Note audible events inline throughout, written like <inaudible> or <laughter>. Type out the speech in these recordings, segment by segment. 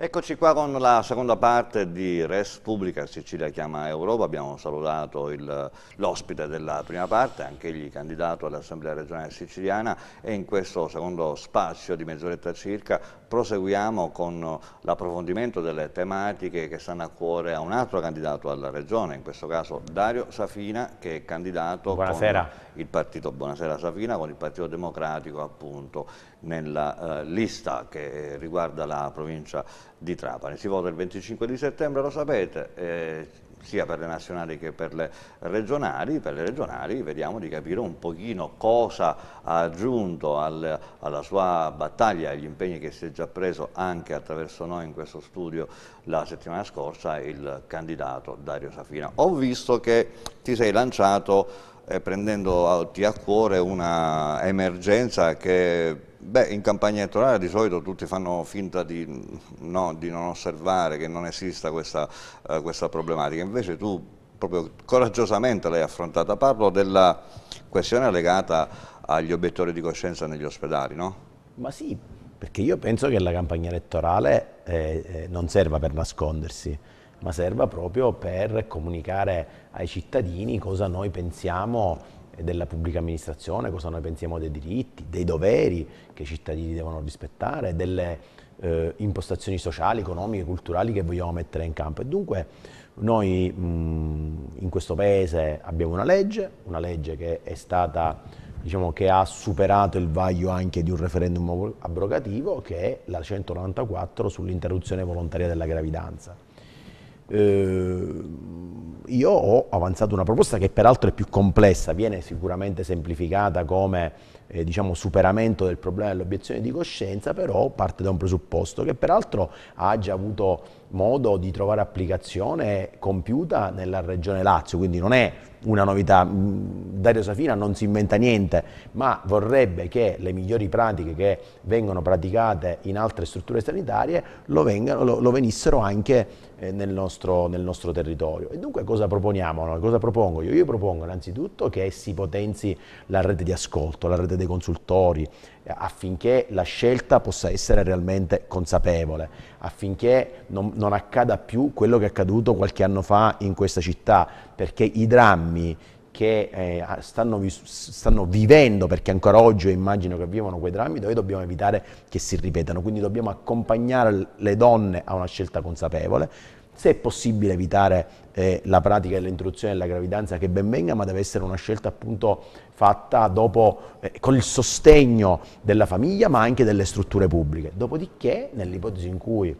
Eccoci qua con la seconda parte di Res Pubblica Sicilia chiama Europa, abbiamo salutato l'ospite della prima parte, anche egli candidato all'Assemblea regionale siciliana e in questo secondo spazio di mezz'oretta circa proseguiamo con l'approfondimento delle tematiche che stanno a cuore a un altro candidato alla regione, in questo caso Dario Safina che è candidato Buonasera. con il partito, Buonasera Safina, con il Partito Democratico appunto nella eh, lista che riguarda la provincia di Trapani. Si vota il 25 di settembre, lo sapete, eh, sia per le nazionali che per le regionali. Per le regionali vediamo di capire un pochino cosa ha aggiunto al, alla sua battaglia, agli impegni che si è già preso anche attraverso noi in questo studio la settimana scorsa il candidato Dario Safina. Ho visto che ti sei lanciato eh, prendendoti a cuore una emergenza che Beh, in campagna elettorale di solito tutti fanno finta di, no, di non osservare, che non esista questa, uh, questa, problematica, invece tu proprio coraggiosamente l'hai affrontata. Parlo della questione legata agli obiettori di coscienza negli ospedali, no? Ma sì, perché io penso che la campagna elettorale eh, eh, non serva per nascondersi, ma serva proprio per comunicare ai cittadini cosa noi pensiamo della pubblica amministrazione, cosa noi pensiamo dei diritti, dei doveri che i cittadini devono rispettare, delle eh, impostazioni sociali, economiche, culturali che vogliamo mettere in campo. E dunque noi mh, in questo Paese abbiamo una legge, una legge che è stata, diciamo, che ha superato il vaglio anche di un referendum abrogativo, che è la 194 sull'interruzione volontaria della gravidanza. Eh, io ho avanzato una proposta che peraltro è più complessa, viene sicuramente semplificata come eh, diciamo, superamento del problema dell'obiezione di coscienza, però parte da un presupposto che peraltro ha già avuto modo di trovare applicazione compiuta nella regione Lazio, quindi non è una novità, mm, Dario Safina non si inventa niente, ma vorrebbe che le migliori pratiche che vengono praticate in altre strutture sanitarie lo, vengano, lo, lo venissero anche nel, nostro, nel, nostro, territorio. E dunque cosa proponiamo noi? Cosa propongo io? Io propongo innanzitutto che si potenzi la rete di ascolto, la rete dei consultori, affinché la scelta possa essere realmente consapevole, affinché non, non, accada più quello che è accaduto qualche anno fa in questa città, perché i drammi che eh, stanno, stanno, vivendo, perché ancora oggi immagino che vivono quei drammi, noi dobbiamo evitare che si ripetano, quindi dobbiamo accompagnare le donne a una scelta consapevole, se è possibile evitare eh, la pratica dell'interruzione della gravidanza che ben venga, ma deve essere una scelta appunto fatta dopo, eh, con il sostegno della famiglia ma anche delle strutture pubbliche. Dopodiché, nell'ipotesi in cui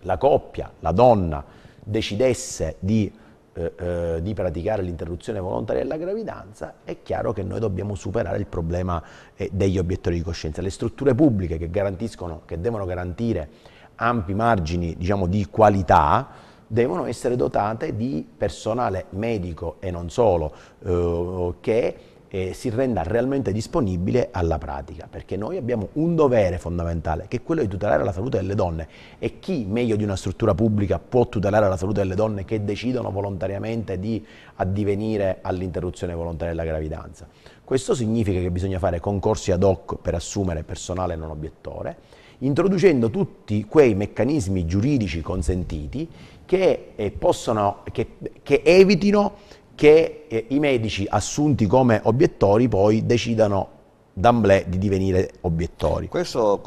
la coppia, la donna, decidesse di, eh, eh di praticare l'interruzione volontaria della gravidanza, è chiaro che noi dobbiamo superare il problema eh, degli obiettori di coscienza. Le strutture pubbliche che garantiscono, che devono garantire ampi margini diciamo, di qualità, devono essere dotate di personale medico e non solo, eh, che eh, si renda realmente disponibile alla pratica, perché noi abbiamo un dovere fondamentale, che è quello di tutelare la salute delle donne. E chi meglio di una struttura pubblica può tutelare la salute delle donne che decidono volontariamente di addivenire all'interruzione volontaria della gravidanza? Questo significa che bisogna fare concorsi ad hoc per assumere personale non obiettore, introducendo tutti quei meccanismi giuridici consentiti che, eh, possono, che, che evitino che eh, i medici assunti come obiettori poi decidano d'amblè di divenire obiettori. Questo,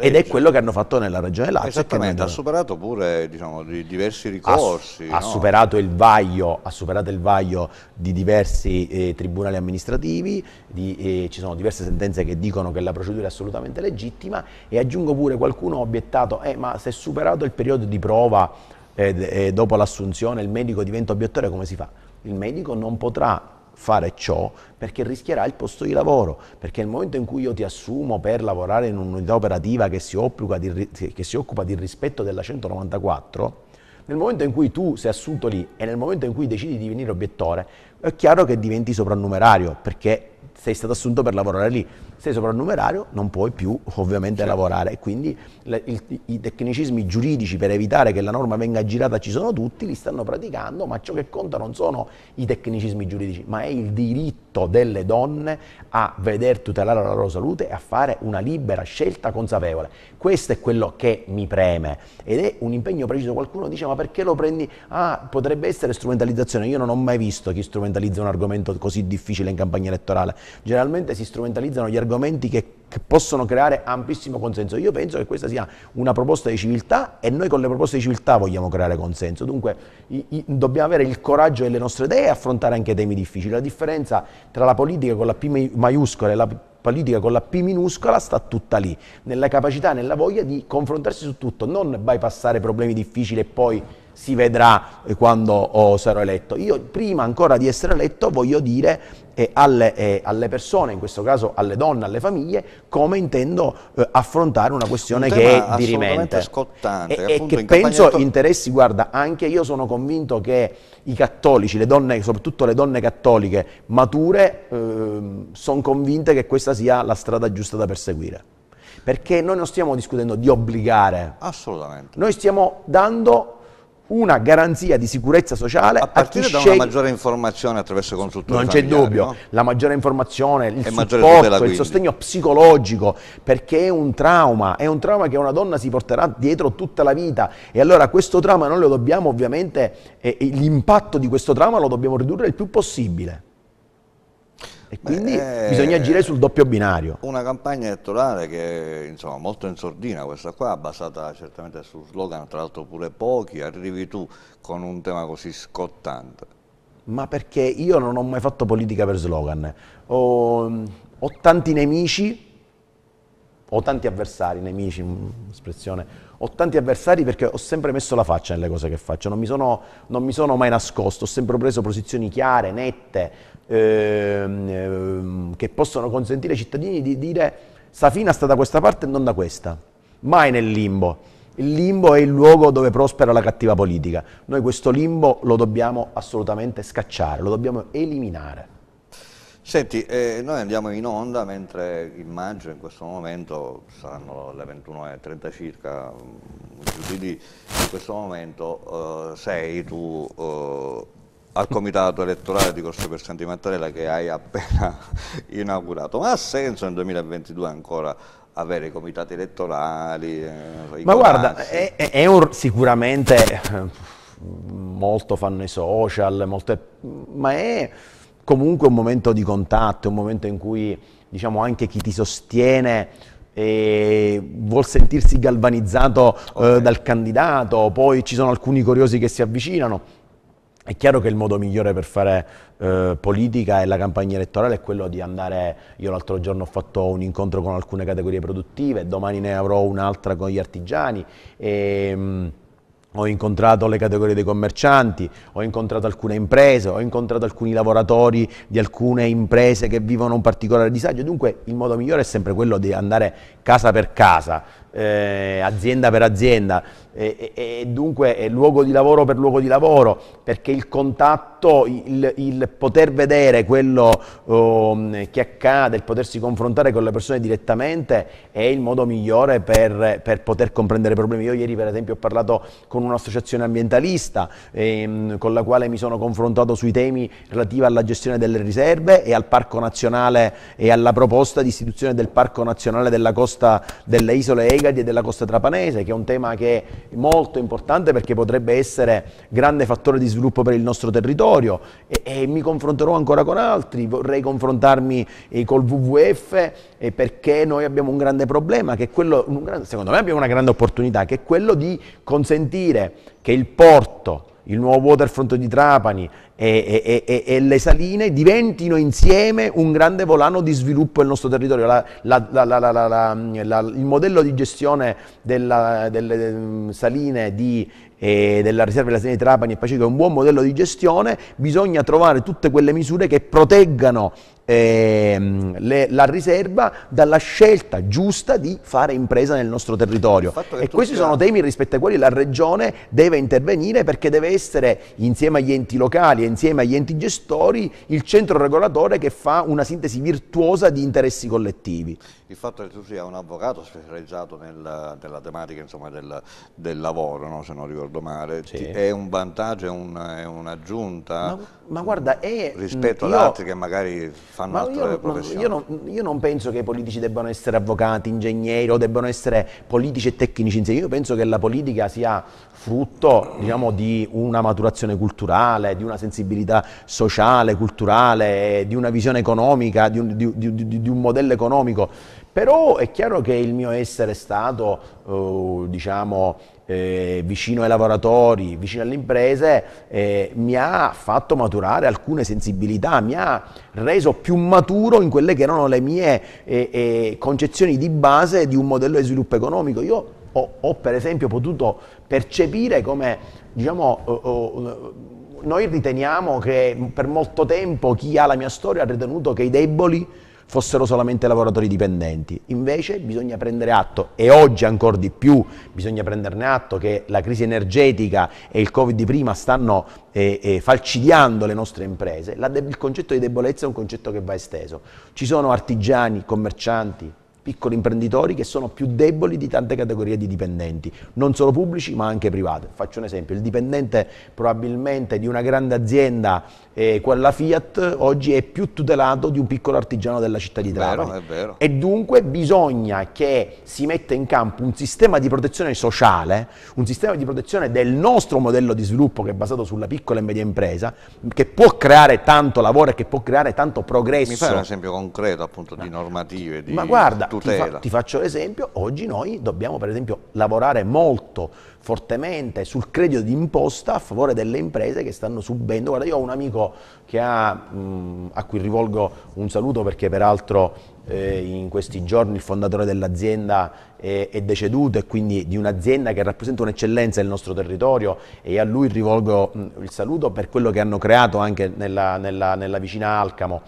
Ed è quello che hanno fatto nella Regione Lazio. Esattamente, ha superato pure diciamo, di diversi ricorsi. Ha, no? ha, superato vaglio, ha, superato il vaglio, di diversi eh, tribunali amministrativi, di, eh, ci sono diverse sentenze che dicono che la procedura è assolutamente legittima e aggiungo pure qualcuno ha obiettato, eh, ma se superato il periodo di prova eh, dopo l'assunzione il medico diventa obiettore come si fa? Il medico non potrà fare ciò perché rischierà il posto di lavoro, perché nel momento in cui io ti assumo per lavorare in un'unità operativa che si, di, che si occupa del rispetto della 194, nel momento in cui tu sei assunto lì e nel momento in cui decidi di venire obiettore, è chiaro che diventi soprannumerario perché sei stato assunto per lavorare lì sei soprannumerario non puoi più ovviamente certo. lavorare e quindi le, il, i tecnicismi giuridici per evitare che la norma venga girata ci sono tutti, li stanno praticando, ma ciò che conta non sono i tecnicismi giuridici, ma è il diritto delle donne a veder tutelare la loro salute e a fare una libera scelta consapevole. Questo è quello che mi preme ed è un impegno preciso. Qualcuno dice ma perché lo prendi? Ah, potrebbe essere strumentalizzazione. Io non ho mai visto chi strumentalizza un argomento così difficile in campagna elettorale. Generalmente si strumentalizzano gli argomenti che, che, possono creare amplissimo consenso. Io penso che questa sia una proposta di civiltà e noi con le proposte di civiltà vogliamo creare consenso. Dunque i, i, dobbiamo avere il coraggio delle nostre idee e affrontare anche temi difficili. La differenza tra la politica con la P maiuscola e la politica con la P minuscola sta tutta lì, nella capacità, nella voglia di confrontarsi su tutto, non bypassare problemi difficili e poi si vedrà quando oh, sarò eletto. Io prima ancora di essere eletto voglio dire eh, alle, eh, alle, persone, in questo caso alle donne, alle famiglie, come intendo eh, affrontare una questione un che è dirimente. scottante. E, e che penso campagna... interessi, guarda, anche io sono convinto che i cattolici, le donne, soprattutto le donne cattoliche mature, ehm, sono convinte che questa sia la strada giusta da perseguire. Perché noi non stiamo discutendo di obbligare. Assolutamente. Noi stiamo dando una garanzia di sicurezza sociale a partire a da una maggiore informazione attraverso i consultori non c'è dubbio, no? la maggiore informazione, il e supporto, il sostegno psicologico perché è un trauma, è un trauma che una donna si porterà dietro tutta la vita e allora questo trauma noi lo dobbiamo ovviamente, eh, l'impatto di questo trauma lo dobbiamo ridurre il più possibile. E quindi Beh, bisogna agire sul doppio binario. Una campagna elettorale che insomma molto in sordina questa qua, basata certamente su slogan, tra l'altro pure pochi, arrivi tu con un tema così scottante. Ma perché io non ho mai fatto politica per slogan, ho, ho tanti nemici, ho tanti avversari, nemici, espressione, ho tanti avversari perché ho sempre messo la faccia nelle cose che faccio, non mi sono, non mi sono mai nascosto, ho sempre preso posizioni chiare, nette, ehm, ehm, che possono consentire ai cittadini di dire Safina sta da questa parte e non da questa, mai nel limbo. Il limbo è il luogo dove prospera la cattiva politica. Noi questo limbo lo dobbiamo assolutamente scacciare, lo dobbiamo eliminare. Senti, eh, noi andiamo in onda mentre immagino in questo momento saranno le 21.30 circa, mm, di in questo momento eh, sei tu eh, al comitato elettorale di Corso per Santi Mattarella che hai appena <laughs> inaugurato, ma ha senso nel 2022 ancora avere i comitati elettorali? Eh, ma guarda, è, è un, sicuramente eh, molto fanno i social, molte, ma è comunque un momento di contatto, un momento in cui diciamo, anche chi ti sostiene e vuol sentirsi galvanizzato eh, okay. eh, dal candidato, poi ci sono alcuni curiosi che si avvicinano. È chiaro che il modo migliore per fare eh, politica e la campagna elettorale è quello di andare, io l'altro giorno ho fatto un incontro con alcune categorie produttive, domani ne avrò un'altra con gli artigiani. E, mh, ho incontrato le categorie dei commercianti, ho incontrato alcune imprese, ho incontrato alcuni lavoratori di alcune imprese che vivono un particolare disagio, dunque il modo migliore è sempre quello di andare casa per casa, eh, azienda per azienda e, e, e, dunque luogo di lavoro per luogo di lavoro perché il contatto, il, il poter vedere quello um, che accade, il potersi confrontare con le persone direttamente è il modo migliore per, per poter comprendere i problemi. Io ieri per esempio ho parlato con un'associazione ambientalista ehm, con la quale mi sono confrontato sui temi relativi alla gestione delle riserve e al Parco Nazionale e alla proposta di istituzione del Parco Nazionale della costa delle isole Egadi Egadi e della costa trapanese, che è un tema che è molto importante perché potrebbe essere grande fattore di sviluppo per il nostro territorio. E, e mi confronterò ancora con altri, vorrei confrontarmi eh, col WWF eh, perché noi abbiamo un grande problema, che è quello, grande, secondo me abbiamo una grande opportunità, che è quello di consentire che il porto, il nuovo waterfront di Trapani e, e, e, e, le saline diventino insieme un grande volano di sviluppo del nostro territorio. La, la, la, il modello di gestione della, delle saline di e della riserva della Sena di Trapani e Pacifico è un buon modello di gestione, bisogna trovare tutte quelle misure che proteggano ehm, le, la riserva dalla scelta giusta di fare impresa nel nostro territorio. E questi sono temi rispetto ai quali la Regione deve intervenire perché deve essere, insieme agli enti locali e insieme agli enti gestori, il centro regolatore che fa una sintesi virtuosa di interessi collettivi. Il fatto che tu sia un avvocato specializzato nel, nella tematica insomma, del, del, lavoro, no? se non ricordo male, sì. è un vantaggio, è un'aggiunta? Ma, ma, guarda, è, rispetto ad altri che magari fanno altre io, professioni. Io non, io non, penso che i politici debbano essere avvocati, ingegneri o debbano essere politici e tecnici in sé. Io penso che la politica sia frutto diciamo, di una maturazione culturale, di una sensibilità sociale, culturale, di una visione economica, di un, di, di, di un modello economico. Però è chiaro che il mio essere stato, eh, diciamo, eh, vicino ai lavoratori, vicino alle imprese, eh, mi ha fatto maturare alcune sensibilità, mi ha reso più maturo in quelle che erano le mie eh, eh concezioni di base di un modello di sviluppo economico. Io ho, ho per esempio potuto percepire come, diciamo, oh, oh, noi riteniamo che per molto tempo chi ha la mia storia ha ritenuto che i deboli fossero solamente lavoratori dipendenti. Invece bisogna prendere atto, e oggi ancora di più bisogna prenderne atto, che la crisi energetica e il Covid di prima stanno eh, eh, falcidiando le nostre imprese. La, il concetto di debolezza è un concetto che va esteso. Ci sono artigiani, commercianti, piccoli imprenditori che sono più deboli di tante categorie di dipendenti, non solo pubblici ma anche private. Faccio un esempio, il dipendente probabilmente di una grande azienda, eh, quella Fiat, oggi è più tutelato di un piccolo artigiano della città di Trapani. Vero, è vero. E dunque bisogna che si metta in campo un sistema di protezione sociale, un sistema di protezione del nostro modello di sviluppo che è basato sulla piccola e media impresa, che può creare tanto lavoro e che può creare tanto progresso. Mi fai un esempio concreto appunto di normative, di Ma guarda, ti, fa, ti, faccio l'esempio, oggi noi dobbiamo per esempio lavorare molto fortemente sul credito d'imposta a favore delle imprese che stanno subendo. Guarda, io ho un amico ha, mh, a cui rivolgo un saluto perché peraltro eh, in questi giorni il fondatore dell'azienda è, è, deceduto e quindi di un'azienda che rappresenta un'eccellenza nel nostro territorio e a lui rivolgo mh, il saluto per quello che hanno creato anche nella, nella, nella vicina Alcamo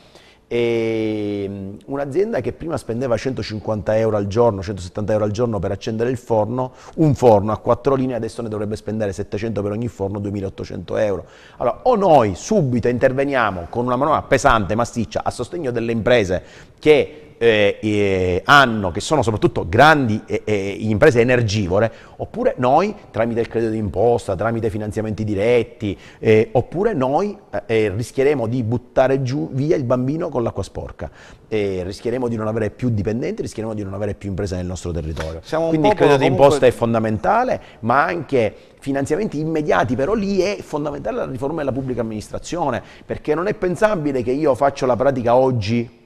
e un'azienda che prima spendeva 150 euro al giorno, 170 euro al giorno per accendere il forno, un forno a quattro linee adesso ne dovrebbe spendere 700 per ogni forno, 2800 euro. Allora o noi subito interveniamo con una manovra pesante, massiccia, a sostegno delle imprese che eh, eh, hanno, che sono soprattutto grandi eh, eh, imprese energivore, oppure noi tramite il credito d'imposta, tramite finanziamenti diretti, eh, oppure noi eh, rischieremo di buttare giù via il bambino con l'acqua sporca, rischieremo di non avere più dipendenti, rischieremo di non avere più imprese nel nostro territorio. Siamo Quindi il credito d'imposta comunque... è fondamentale, ma anche finanziamenti immediati, però lì è fondamentale la riforma della pubblica amministrazione, perché non è pensabile che io faccio la pratica oggi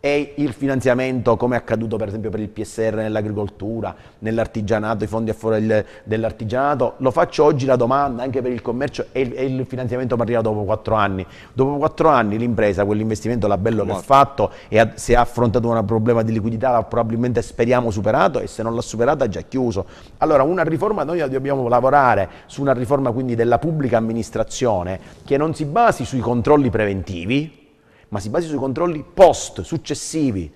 e il finanziamento come è accaduto per esempio per il PSR nell'agricoltura, nell'artigianato, i fondi a favore dell'artigianato, lo faccio oggi la domanda anche per il commercio e il, e il finanziamento partirà dopo quattro anni. Dopo quattro anni l'impresa, quell'investimento l'ha bello che ha fatto e ha, se ha affrontato un problema di liquidità l'ha probabilmente speriamo superato e se non l'ha superato ha già chiuso. Allora una riforma, noi dobbiamo lavorare su una riforma quindi della pubblica amministrazione che non si basi sui controlli preventivi, ma si basi sui controlli post, successivi,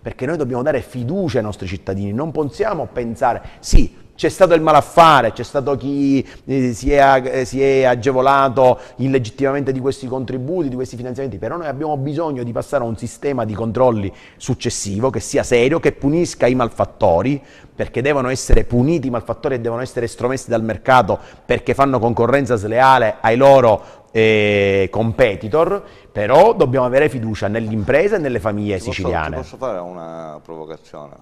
perché noi dobbiamo dare fiducia ai nostri cittadini, non possiamo pensare, sì, c'è stato il malaffare, c'è stato chi eh, si, è, eh, si, è, agevolato illegittimamente di questi contributi, di questi finanziamenti, però noi abbiamo bisogno di passare a un sistema di controlli successivo che sia serio, che punisca i malfattori, perché devono essere puniti i malfattori e devono essere estromessi dal mercato perché fanno concorrenza sleale ai loro eh, competitor, però dobbiamo avere fiducia nell'impresa e nelle famiglie ti siciliane. Posso, posso fare una provocazione?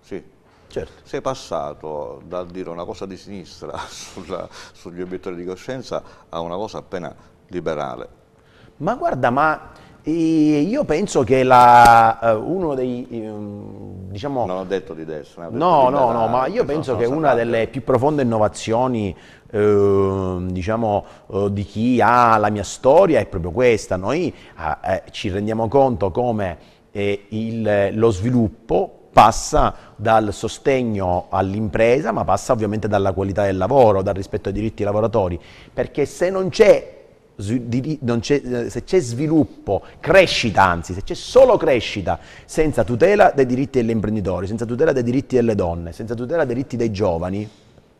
Sì. Certo. Sei passato dal dire una cosa di sinistra <laughs> sulla, sugli obiettori di coscienza a una cosa appena liberale. Ma guarda, ma io penso che la, uh, uno dei, um, diciamo... Non ho detto di destra. No, no, no, ma io penso che una delle più profonde innovazioni Ehm, diciamo, eh, di chi ha la mia storia è proprio questa. Noi eh, ci rendiamo conto come eh, il, lo sviluppo passa dal sostegno all'impresa, ma passa ovviamente dalla qualità del lavoro, dal rispetto ai diritti dei lavoratori, perché se non c'è se c'è sviluppo, crescita anzi, se c'è solo crescita senza tutela dei diritti degli imprenditori, senza tutela dei diritti delle donne, senza tutela dei diritti dei giovani,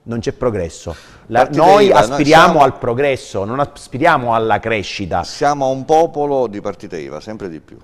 non c'è progresso. La, noi IVA, aspiriamo noi siamo, al progresso, non aspiriamo alla crescita. Siamo un popolo di partite IVA, sempre di più.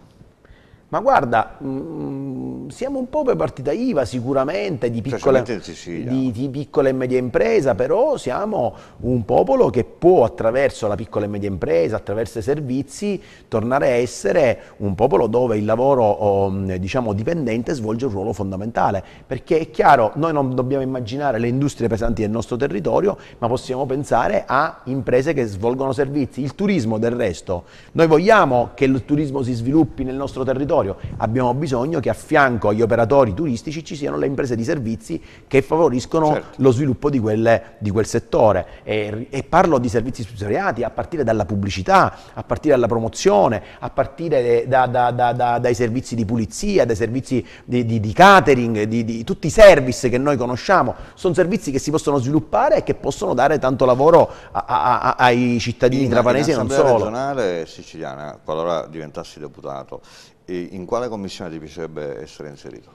Ma guarda, mh, mm, siamo un po' per partita IVA sicuramente, di piccole, di, di piccola, e media impresa, però siamo un popolo che può attraverso la piccola e media impresa, attraverso i servizi, tornare a essere un popolo dove il lavoro oh, diciamo, dipendente svolge un ruolo fondamentale. Perché è chiaro, noi non dobbiamo immaginare le industrie pesanti del nostro territorio, ma possiamo pensare a imprese che svolgono servizi. Il turismo del resto, noi vogliamo che il turismo si sviluppi nel nostro territorio, territorio. Abbiamo bisogno che a fianco agli operatori turistici ci siano le imprese di servizi che favoriscono certo. lo sviluppo di, quelle, di quel settore. E, e, parlo di servizi sponsoriati a partire dalla pubblicità, a partire dalla promozione, a partire da, da, da, dai servizi di pulizia, dai servizi di, di, di catering, di, tutti i service che noi conosciamo. Sono servizi che si possono sviluppare e che possono dare tanto lavoro a, a, a, ai cittadini in, trapanesi e non solo. regionale siciliana, qualora diventassi deputato, e in quale commissione ti piacerebbe essere inserito?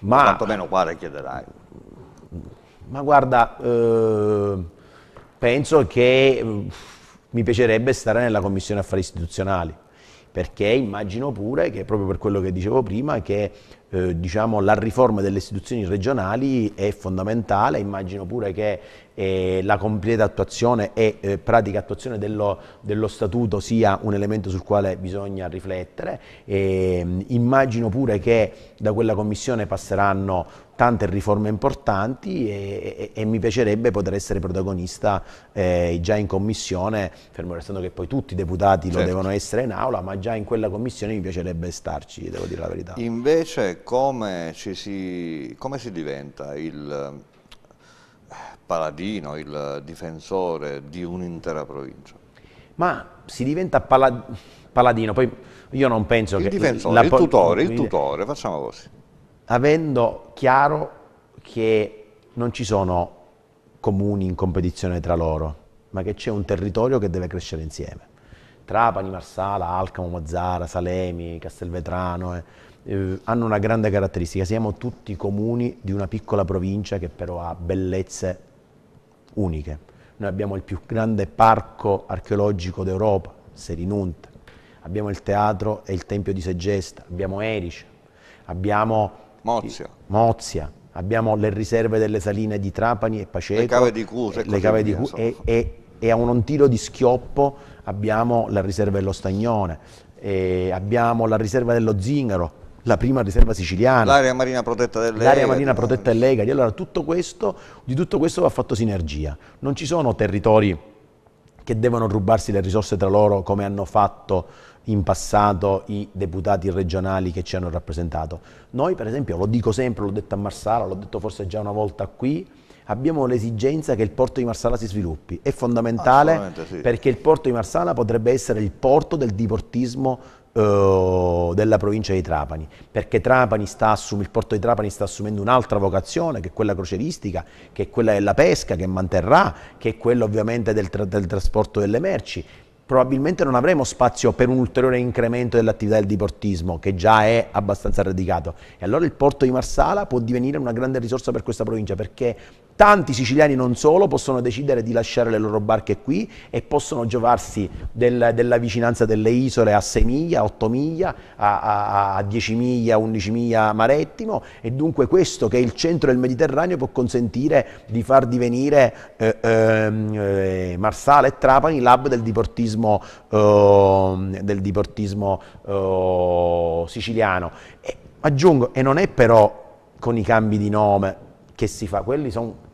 Ma, quantomeno quale chiederai? Ma guarda, eh, penso che eh, mi piacerebbe stare nella commissione affari istituzionali, perché immagino pure che, proprio per quello che dicevo prima, che eh, diciamo, la riforma delle istituzioni regionali è fondamentale, immagino pure che eh, la completa attuazione e eh, pratica attuazione dello, dello, statuto sia un elemento sul quale bisogna riflettere. E, immagino pure che da quella commissione passeranno tante riforme importanti e, e, e mi piacerebbe poter essere protagonista eh, già in commissione, fermo restando che poi tutti i deputati certo. lo devono essere in aula, ma già in quella commissione mi piacerebbe starci, devo dire la verità. Invece come, si, come si diventa il paladino, il difensore di un'intera provincia. Ma si diventa pala paladino, poi io non penso il che... Difensore, la, il tutore, il tutore, facciamo così. Avendo chiaro che non ci sono comuni in competizione tra loro, ma che c'è un territorio che deve crescere insieme. Trapani, Marsala, Alcamo, Mazzara, Salemi, Castelvetrano, eh, eh, hanno una grande caratteristica, siamo tutti comuni di una piccola provincia che però ha bellezze uniche. Noi abbiamo il più grande parco archeologico d'Europa, Serinunte, abbiamo il teatro e il tempio di Segesta, abbiamo Erice, abbiamo Mozia. Mozia, abbiamo le riserve delle saline di Trapani e Paceco, le cave di Cuse, e, le cave di Cuse e, e, e, a un tiro di schioppo abbiamo la riserva dello Stagnone, abbiamo la riserva dello Zingaro, la prima riserva siciliana, l'area marina protetta dell'Egadi. L'area marina protetta dell'Egadi. Allora tutto questo, di tutto questo va fatto sinergia. Non ci sono territori che devono rubarsi le risorse tra loro come hanno fatto in passato i deputati regionali che ci hanno rappresentato. Noi per esempio, lo dico sempre, l'ho detto a Marsala, l'ho detto forse già una volta qui, abbiamo l'esigenza che il porto di Marsala si sviluppi. È fondamentale sì. perché il porto di Marsala potrebbe essere il porto del diportismo uh, della provincia di Trapani, perché Trapani il porto di Trapani sta assumendo un'altra vocazione, che è quella croceristica, che è quella della pesca, che manterrà, che è quella ovviamente del, tra- del trasporto delle merci, probabilmente non avremo spazio per un ulteriore incremento dell'attività del diportismo, che già è abbastanza radicato. E allora il porto di Marsala può divenire una grande risorsa per questa provincia, perché tanti siciliani non solo possono decidere di lasciare le loro barche qui e possono giovarsi del, della vicinanza delle isole a 6 miglia, a 8 miglia, a, a, a 10 miglia, 11 miglia marettimo e dunque questo che è il centro del Mediterraneo può consentire di far divenire eh, ehm, eh, Marsala e Trapani l'hub del diportismo, eh, del diportismo eh, siciliano. E, aggiungo, e non è però con i cambi di nome che si fa, quelli sono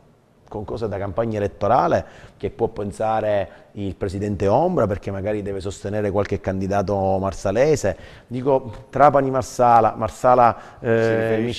con cose da campagna elettorale che può pensare il presidente Ombra perché magari deve sostenere qualche candidato marsalese. Dico Trapani Marsala, Marsala eh,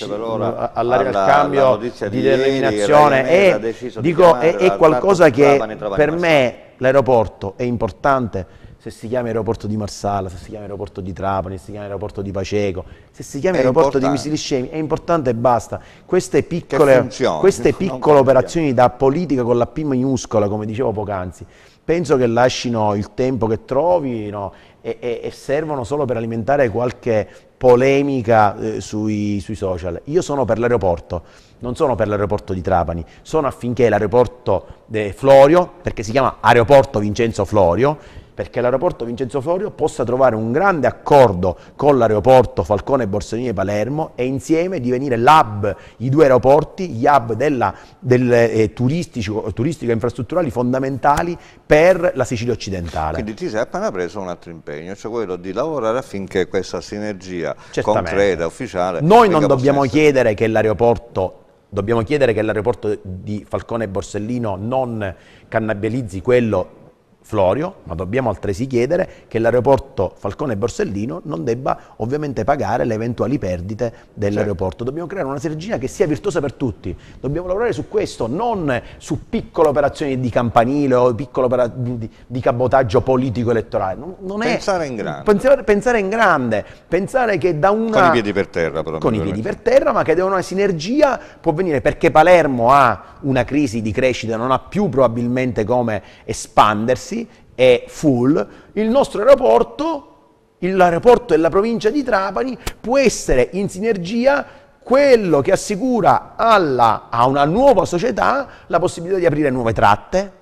all'area al cambio di denominazione è, dico, è, è qualcosa che per me l'aeroporto è importante se si chiama aeroporto di Marsala, se si chiama aeroporto di Trapani, se si chiama aeroporto di Paceco, se si chiama è aeroporto importante. di Misiliscemi, è importante e basta. Queste piccole, queste piccole operazioni da politica con la P minuscola, come dicevo poc'anzi, penso che lasciano il tempo che trovino e, e, e servono solo per alimentare qualche polemica eh, sui, sui social. Io sono per l'aeroporto, non sono per l'aeroporto di Trapani, sono affinché l'aeroporto Florio, perché si chiama aeroporto Vincenzo Florio, perché l'aeroporto Vincenzo Florio possa trovare un grande accordo con l'aeroporto Falcone Borsellino Palermo e insieme divenire l'hub, i due aeroporti, gli hub della, del, eh, turistico, turistico e infrastrutturali fondamentali per la Sicilia occidentale. Quindi ti sei appena preso un altro impegno, cioè quello di lavorare affinché questa sinergia Certamente. concreta, ufficiale... Noi non dobbiamo chiedere che l'aeroporto dobbiamo chiedere che l'aeroporto di Falcone e Borsellino non cannibalizzi quello Florio, ma dobbiamo altresì chiedere che l'aeroporto Falcone Borsellino non debba ovviamente pagare le eventuali perdite dell'aeroporto. Certo. Dobbiamo creare una sinergia che sia virtuosa per tutti. Dobbiamo lavorare su questo, non su piccole operazioni di campanile o piccole di, di cabotaggio politico-elettorale. Non, non pensare in grande. Pensare, pensare, in grande, pensare che da una... Con i piedi per terra. Però, con i piedi per terra, ma che da una sinergia può venire perché Palermo ha una crisi di crescita, non ha più probabilmente come espandersi, è full, il nostro aeroporto, l'aeroporto della provincia di Trapani, può essere in sinergia quello che assicura alla, a una nuova società la possibilità di aprire nuove tratte,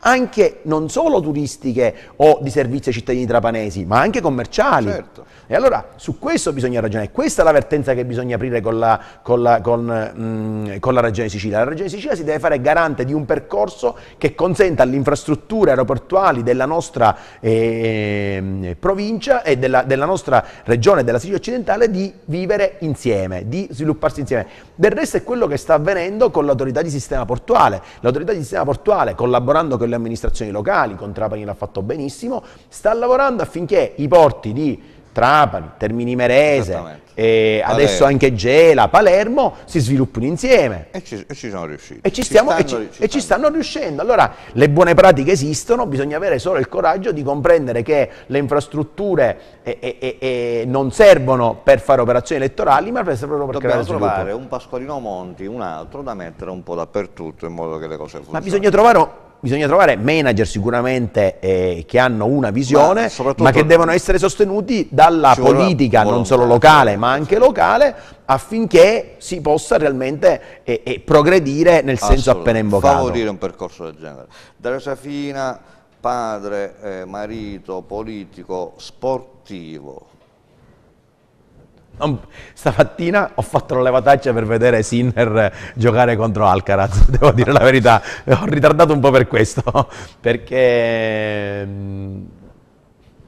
anche non solo turistiche o di servizi ai cittadini trapanesi, ma anche commerciali. Certo. E allora su questo bisogna ragionare, questa è la vertenza che bisogna aprire con la, con, la, con, mh, mm, con la, Regione Sicilia. La Regione Sicilia si deve fare garante di un percorso che consenta alle infrastrutture aeroportuali della nostra eh, provincia e della, della nostra regione, della Sicilia occidentale, di vivere insieme, di svilupparsi insieme. Del resto è quello che sta avvenendo con l'autorità di sistema portuale. L'autorità di sistema portuale, collaborando con le amministrazioni locali, con Trapani l'ha fatto benissimo, sta lavorando affinché i porti di Trapani, Termini Merese, e adesso anche Gela, Palermo si sviluppino insieme. E ci, e ci sono riusciti. E ci, stiamo, stanno, ci, ci, ci stanno riuscendo. Allora le buone pratiche esistono, bisogna avere solo il coraggio di comprendere che le infrastrutture eh, non servono per fare operazioni elettorali, ma servono per Dobbiamo creare trovare un Pasqualino Monti, un altro da mettere un po' dappertutto in modo che le cose funzionino. Ma bisogna trovare bisogna trovare manager sicuramente eh, che hanno una visione, ma, ma, che devono essere sostenuti dalla politica non solo locale ma anche locale affinché si possa realmente eh, eh, progredire nel senso appena invocato. Favorire un percorso del genere. Dario Safina, padre, eh, marito, politico, sportivo, Stamattina ho fatto la levataccia per vedere Sinner giocare contro Alcaraz, <laughs> devo dire la verità, ho ritardato un po' per questo, <laughs> perché mm,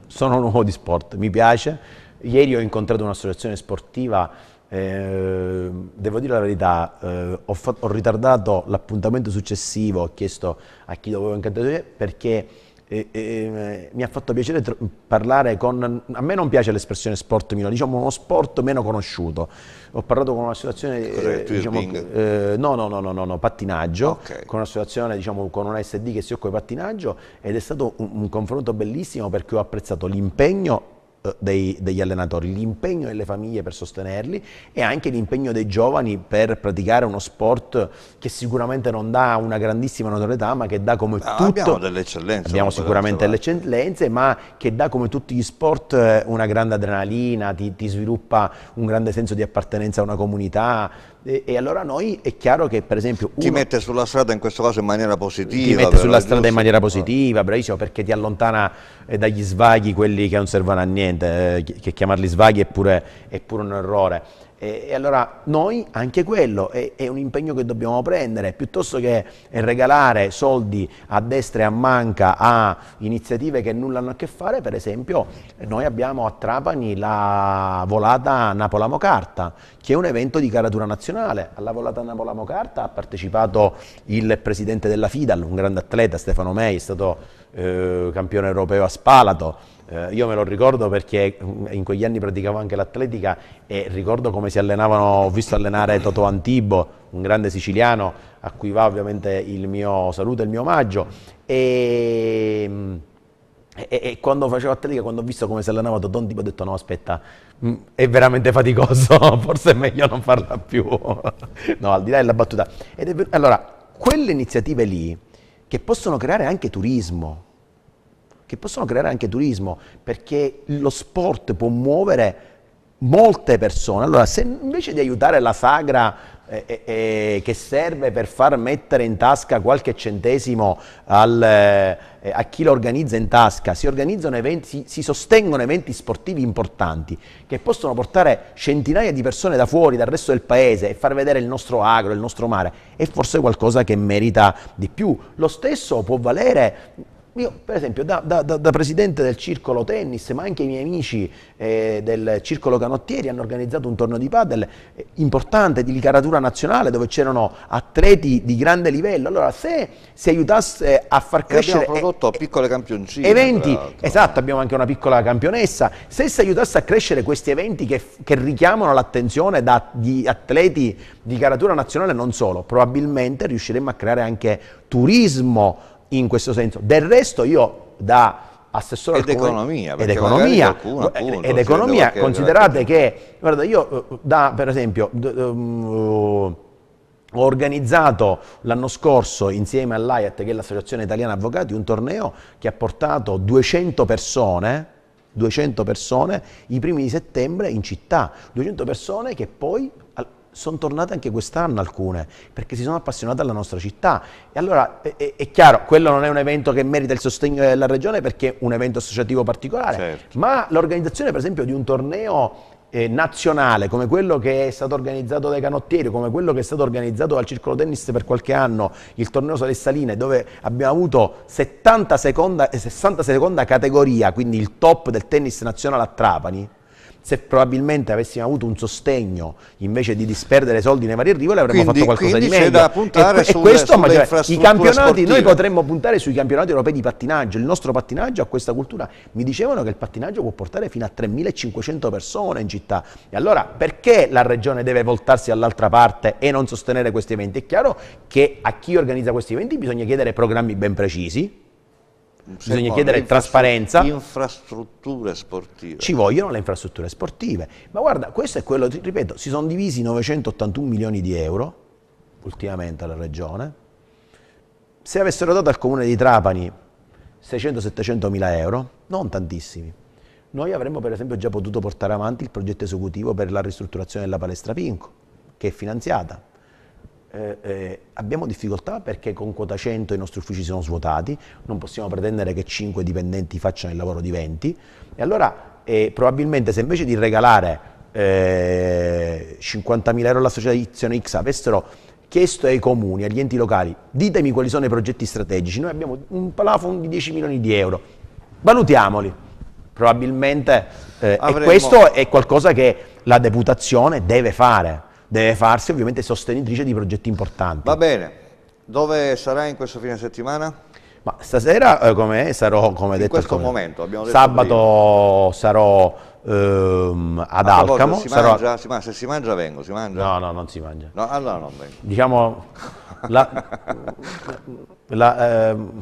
sono un uomo di sport, mi piace. Ieri ho incontrato un'associazione sportiva, eh, devo dire la verità, eh, ho, ho, ritardato l'appuntamento successivo, ho chiesto a chi dovevo incontrare perché e, e, mi ha fatto piacere parlare con, a me non piace l'espressione sport minore, diciamo uno sport meno conosciuto. Ho parlato con un'associazione, eh, diciamo, eh, no, no, no, no, no, no, pattinaggio, okay. con un'associazione, diciamo, con una SD che si occupa di pattinaggio ed è stato un, un confronto bellissimo perché ho apprezzato l'impegno dei, degli allenatori, l'impegno delle famiglie per sostenerli e anche l'impegno dei giovani per praticare uno sport che sicuramente non dà una grandissima notorietà ma che dà come no, tutto abbiamo delle eccellenze abbiamo sicuramente delle eccellenze ma che dà come tutti gli sport eh, una grande adrenalina ti, ti sviluppa un grande senso di appartenenza a una comunità e, e, allora noi è chiaro che per esempio... Uno, ti mette sulla strada in questo caso in maniera positiva. Ti mette sulla strada in maniera positiva, bravissimo, perché ti allontana eh, dagli svaghi quelli che non servono a niente, eh, che chiamarli svaghi è pure, è pure un errore. E, e, allora noi anche quello è, è, un impegno che dobbiamo prendere, piuttosto che regalare soldi a destra e a manca a iniziative che nulla hanno a che fare, per esempio noi abbiamo a Trapani la volata Napolamo-Carta, che è un evento di caratura nazionale. Alla volata Napolamo-Carta ha partecipato il presidente della FIDAL, un grande atleta, Stefano Mei, è stato eh, campione europeo a Spalato, eh, io me lo ricordo perché mm, in quegli anni praticavo anche l'atletica e ricordo come si allenavano, ho visto allenare Toto Antibo, un grande siciliano a cui va ovviamente il mio saluto e il mio omaggio. E, mm, E, e, quando facevo atletica, quando ho visto come si allenava Dodon, tipo ho detto no aspetta, mm, è veramente faticoso, <laughs> forse è meglio non farla più. <laughs> no, al di là della battuta. È, allora, quelle iniziative lì, che possono creare anche turismo, che possono creare anche turismo, perché lo sport può muovere molte persone. Allora, se invece di aiutare la sagra eh, eh, che serve per far mettere in tasca qualche centesimo al, eh, a chi lo organizza in tasca, si, eventi, si, si, sostengono eventi sportivi importanti che possono portare centinaia di persone da fuori, dal resto del paese e far vedere il nostro agro, il nostro mare, è forse qualcosa che merita di più. Lo stesso può valere io, per esempio, da, da, da, presidente del circolo tennis, ma anche i miei amici eh, del circolo canottieri hanno organizzato un torneo di padel eh, importante, di caratura nazionale, dove c'erano atleti di grande livello. Allora, se si aiutasse a far crescere... abbiamo prodotto eh, piccole campioncine. Eventi, esatto, abbiamo anche una piccola campionessa. Se si aiutasse a crescere questi eventi che, che richiamano l'attenzione di atleti di caratura nazionale, non solo, probabilmente riusciremmo a creare anche turismo in questo senso. Del resto io da assessore ed economia, ed economia, qualcuno, eh, appunto, ed economia considerate che, guarda, io eh, da, per esempio, um, ho organizzato l'anno scorso insieme all'AIAT, che è l'Associazione Italiana Avvocati, un torneo che ha portato 200 persone 200 persone i primi di settembre in città, 200 persone che poi sono tornate anche quest'anno alcune, perché si sono appassionate alla nostra città. E allora è, è, chiaro, quello non è un evento che merita il sostegno della regione perché è un evento associativo particolare, certo. ma l'organizzazione per esempio di un torneo eh, nazionale come quello che è stato organizzato dai canottieri, come quello che è stato organizzato dal Circolo Tennis per qualche anno, il torneo Sale Saline, dove abbiamo avuto 70 seconda, 60 seconda categoria, quindi il top del tennis nazionale a Trapani, se probabilmente avessimo avuto un sostegno invece di disperdere soldi nei vari rivoli avremmo quindi, fatto qualcosa di meglio. Da puntare e, sulle, e questo, sulle cioè, i campionati, sportive. noi potremmo puntare sui campionati europei di pattinaggio, il nostro pattinaggio ha questa cultura. Mi dicevano che il pattinaggio può portare fino a 3.500 persone in città. E allora perché la regione deve voltarsi all'altra parte e non sostenere questi eventi? È chiaro che a chi organizza questi eventi bisogna chiedere programmi ben precisi, bisogna chiedere trasparenza. Infrastrutture sportive. Ci vogliono le infrastrutture sportive. Ma guarda, questo è quello, ripeto, si sono divisi 981 milioni di euro ultimamente alla Regione. Se avessero dato al Comune di Trapani 600-700 mila euro, non tantissimi, noi avremmo per esempio già potuto portare avanti il progetto esecutivo per la ristrutturazione della palestra Pinco, che è finanziata eh, eh, abbiamo difficoltà perché con quota 100 i nostri uffici sono svuotati, non possiamo pretendere che 5 dipendenti facciano il lavoro di 20 e allora eh, probabilmente se invece di regalare 50.000 eh, euro all'associazione X avessero chiesto ai comuni, agli enti locali, ditemi quali sono i progetti strategici, noi abbiamo un plafond di 10 milioni di euro, valutiamoli, probabilmente eh, e questo è qualcosa che la deputazione deve fare deve farsi ovviamente sostenitrice di progetti importanti. Va bene, dove sarai in questo fine settimana? Ma stasera eh, come sarò, come in detto, questo come, momento, abbiamo detto sabato prima. sarò ehm, ad A Alcamo. Si sarò... mangia, si mangia, se si mangia vengo, si mangia? No, no, non si mangia. No, allora non vengo. Diciamo, la, la, ehm,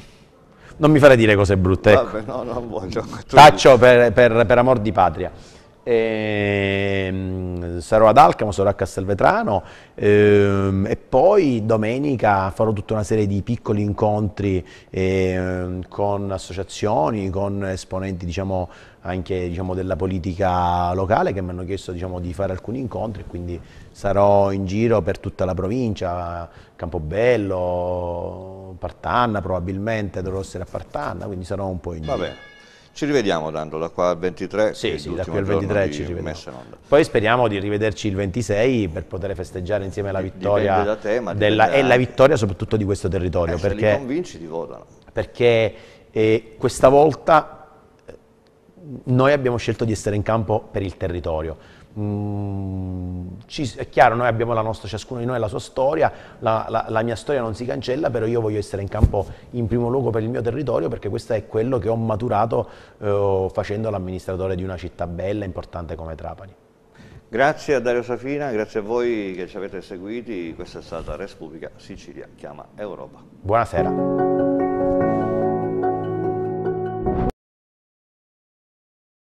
non mi fare dire cose brutte. Vabbè, no, non voglio. Taccio per, per, per amor di patria. Ehm, sarò ad Alcamo, sarò a Castelvetrano ehm, e poi domenica farò tutta una serie di piccoli incontri ehm, con associazioni, con esponenti diciamo, anche diciamo, della politica locale che mi hanno chiesto diciamo, di fare alcuni incontri quindi sarò in giro per tutta la provincia, Campobello, Partanna probabilmente, dovrò essere a Partanna, quindi sarò un po' in giro. Vabbè. Ci rivediamo tanto da qua al 23. Sì, sì, da qui al 23 ci rivediamo. Poi speriamo di rivederci il 26 per poter festeggiare insieme la vittoria. Da te, ma della, e la vittoria soprattutto di questo territorio. Eh, perché, se li convinci ti votano. Perché eh, questa volta eh, noi abbiamo scelto di essere in campo per il territorio Mm, ci, è chiaro, noi abbiamo la nostra, ciascuno di noi ha la sua storia, la, la, la, mia storia non si cancella, però io voglio essere in campo in primo luogo per il mio territorio perché questo è quello che ho maturato eh, facendo l'amministratore di una città bella e importante come Trapani. Grazie a Dario Safina, grazie a voi che ci avete seguiti, questa è stata Repubblica Sicilia chiama Europa. Buonasera.